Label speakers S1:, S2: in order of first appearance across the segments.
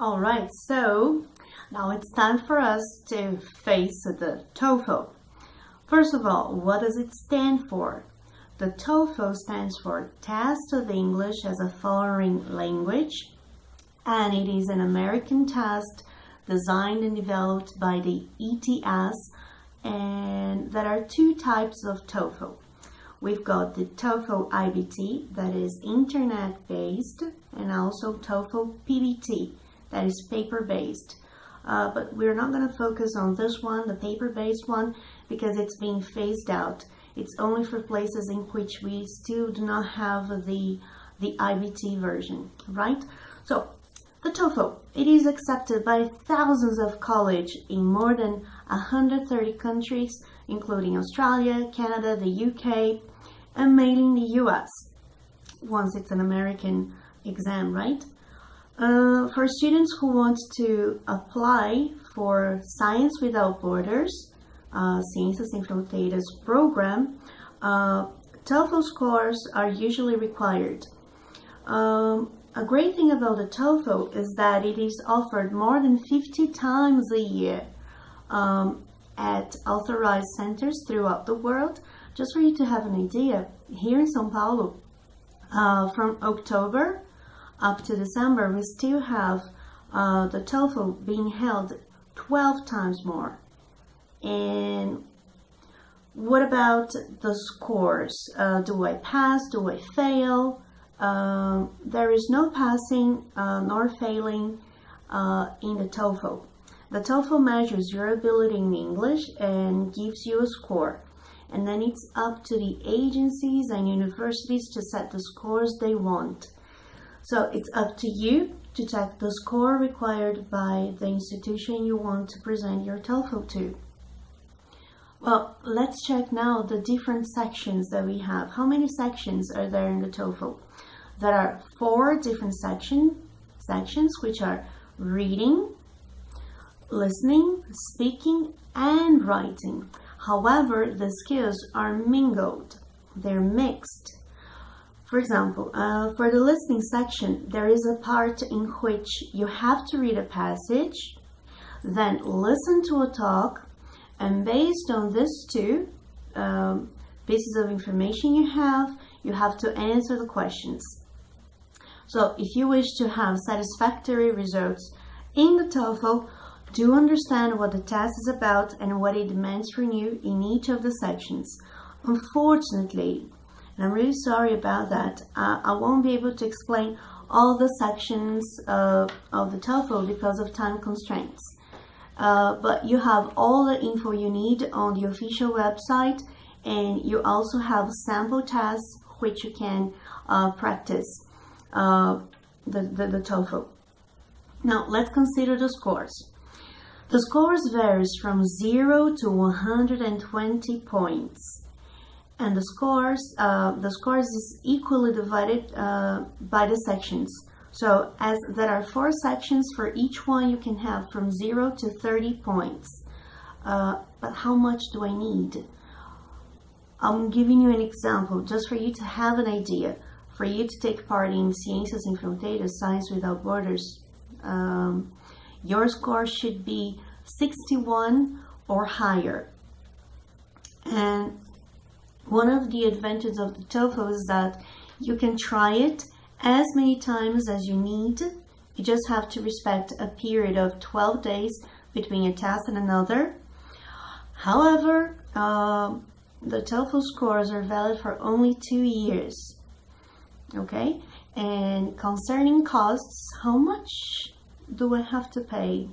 S1: All right, so now it's time for us to face the TOEFL. First of all, what does it stand for? The TOEFL stands for Test of English as a Foreign Language, and it is an American test designed and developed by the ETS, and there are two types of TOEFL. We've got the TOEFL IBT that is internet based and also TOEFL PBT that is paper-based. Uh, but we're not going to focus on this one, the paper-based one, because it's being phased out. It's only for places in which we still do not have the, the IBT version, right? So the TOEFL, it is accepted by thousands of colleges in more than 130 countries, including Australia, Canada, the UK, and mainly the US, once it's an American exam, right? Uh, for students who want to apply for Science Without Borders, uh, Ciências Sem Fronteiras program, uh, TOEFL scores are usually required. Um, a great thing about the TOEFL is that it is offered more than 50 times a year um, at authorized centers throughout the world. Just for you to have an idea, here in São Paulo, uh, from October up to December, we still have uh, the TOEFL being held 12 times more. And what about the scores? Uh, do I pass? Do I fail? Uh, there is no passing uh, nor failing uh, in the TOEFL. The TOEFL measures your ability in English and gives you a score. And then it's up to the agencies and universities to set the scores they want. So it's up to you to check the score required by the institution you want to present your TOEFL to. Well, let's check now the different sections that we have. How many sections are there in the TOEFL? There are four different section, sections, which are reading, listening, speaking, and writing. However, the skills are mingled. They're mixed. For example, uh, for the listening section, there is a part in which you have to read a passage, then listen to a talk, and based on these two um, pieces of information you have, you have to answer the questions. So if you wish to have satisfactory results in the TOEFL, do understand what the test is about and what it demands from you in each of the sections. Unfortunately, I'm really sorry about that. Uh, I won't be able to explain all the sections uh, of the TOEFL because of time constraints. Uh, but you have all the info you need on the official website and you also have sample tests which you can uh, practice uh, the, the, the TOEFL. Now let's consider the scores. The scores varies from 0 to 120 points and the scores uh, the scores is equally divided uh, by the sections. So as there are four sections for each one you can have from 0 to 30 points. Uh, but how much do I need? I'm giving you an example just for you to have an idea. For you to take part in Ciências Sem Fronteiras Science Without Borders um, your score should be 61 or higher. And one of the advantages of the TOEFL is that you can try it as many times as you need. You just have to respect a period of 12 days between a test and another. However, uh, the TOEFL scores are valid for only two years. Okay, and concerning costs, how much do I have to pay?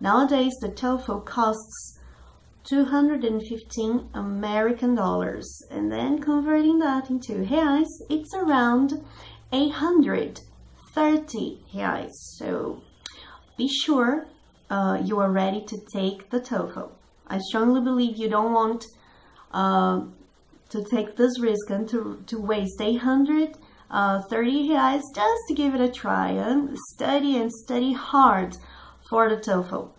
S1: Nowadays, the TOEFL costs 215 American dollars and then converting that into reais it's around 830 reais. So be sure uh, you are ready to take the TOEFL I strongly believe you don't want uh, to take this risk and to, to waste 830 uh, reais just to give it a try and study and study hard for the TOEFL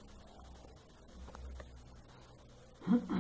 S1: Mm-hmm.